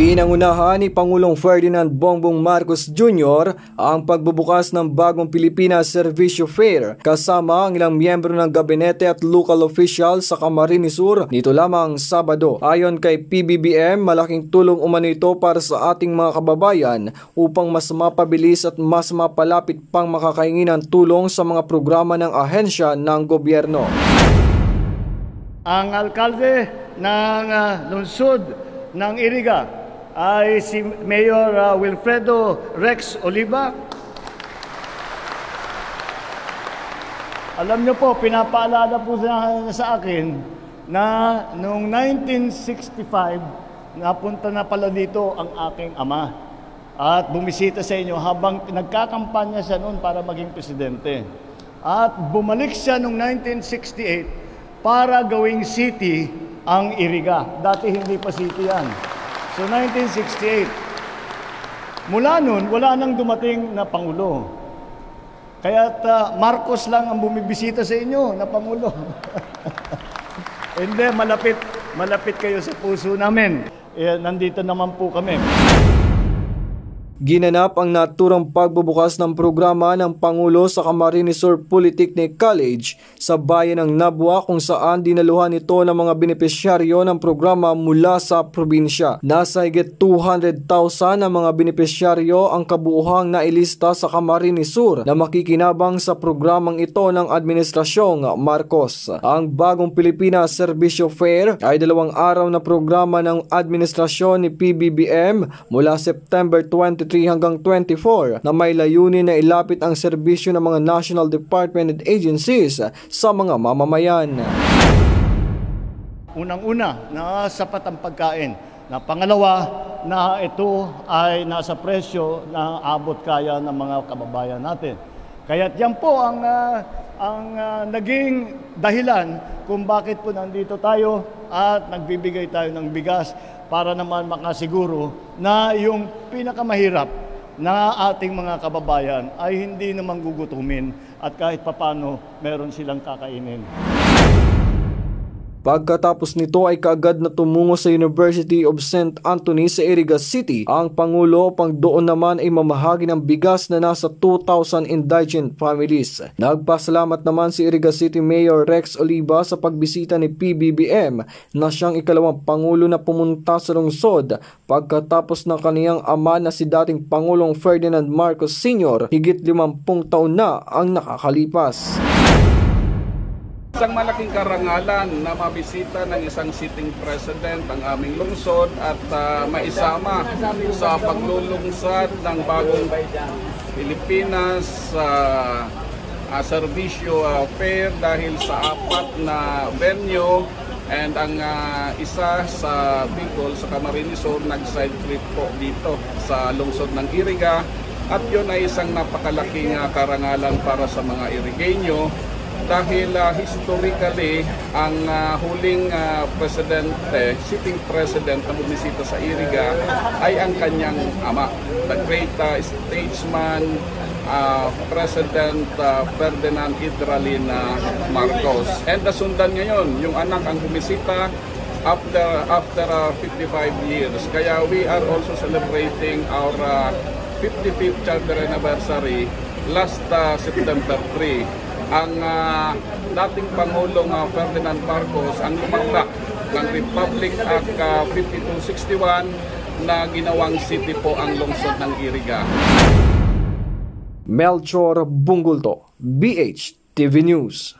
Pinangunahan ni Pangulong Ferdinand Bongbong Marcos Jr. ang pagbubukas ng bagong Pilipinas Servisyo Fair kasama ang ilang miyembro ng gabinete at local official sa Camarines Sur nito lamang Sabado. Ayon kay PBBM, malaking tulong umano ito para sa ating mga kababayan upang mas mapabilis at mas mapalapit pang makakahingi ng tulong sa mga programa ng ahensya ng gobyerno. Ang alkalde ng uh, lungsod ng Iriga ay si Mayor uh, Wilfredo Rex Oliva. Alam niyo po, pinapaalala po sa, sa akin na noong 1965, napunta na pala dito ang aking ama at bumisita sa inyo habang nagkakampanya siya noon para maging presidente. At bumalik siya noong 1968 para gawing city ang Iriga. Dati hindi pa city yan. So 1968. Mula noon, wala nang dumating na Pangulo. Kaya uh, Marcos lang ang bumibisita sa inyo na Pangulo. Hindi, malapit, malapit kayo sa puso namin. Eh, nandito naman po kami. Ginanap ang naturang pagbubukas ng programa ng Pangulo sa Camarines Sur Polytechnic College sa bayan ng Nabwa kung saan dinaluhan ito ng mga benepisyaryo ng programa mula sa probinsya. Nasa higit 200,000 ang mga benepisyaryo ang kabuuhang nailista sa Camarines Sur na makikinabang sa programang ito ng Administrasyong Marcos. Ang bagong Pilipinas Servisyo Fair ay dalawang araw na programa ng administrasyon ni PBBM mula September 23 23 hanggang 24 na may layunin na ilapit ang serbisyo ng mga national department and agencies sa mga mamamayan. Unang-una, na sapat ang pagkain. Na pangalawa, na ito ay nasa presyo na abot kaya ng mga kababayan natin. Kaya yan po ang, uh, ang uh, naging dahilan kung bakit po nandito tayo at nagbibigay tayo ng bigas para naman makasiguro na yung pinakamahirap na ating mga kababayan ay hindi naman gugutumin at kahit papano meron silang kakainin. Pagkatapos nito ay kaagad na tumungo sa University of St. Anthony sa Iriga City ang Pangulo pang doon naman ay mamahagi ng bigas na nasa 2,000 indigent families. Nagpasalamat naman si Iriga City Mayor Rex Oliva sa pagbisita ni PBBM na siyang ikalawang Pangulo na pumunta sa lungsod pagkatapos ng kaniyang ama na si dating Pangulong Ferdinand Marcos Sr. higit 50 taon na ang nakakalipas. Isang malaking karangalan na mabisita ng isang sitting president ang aming lungsod at uh, maisama sa paglulungsad ng bagong Pilipinas uh, uh, Servisyo uh, Fair dahil sa apat na venue and ang uh, isa sa Bicol sa Camarines Sur nag-side trip po dito sa lungsod ng Iriga. At yun ay isang napakalaking uh, karangalan para sa mga Irigenyo dahil uh, historically ang uh, huling uh, presidente, sitting president na bumisita sa Iriga ay ang kanyang ama, the great uh, statesman uh, President uh, Ferdinand Hidralina Marcos. And nasundan ngayon, yung anak ang bumisita after after uh, 55 years. Kaya we are also celebrating our uh, 55th chapter anniversary last uh, September 3 ang uh, dating Pangulong uh, Ferdinand Marcos ang lumagda ng Republic Act uh, 5261 na ginawang city po ang lungsod ng Iriga. Melchor Bungulto, BH TV News.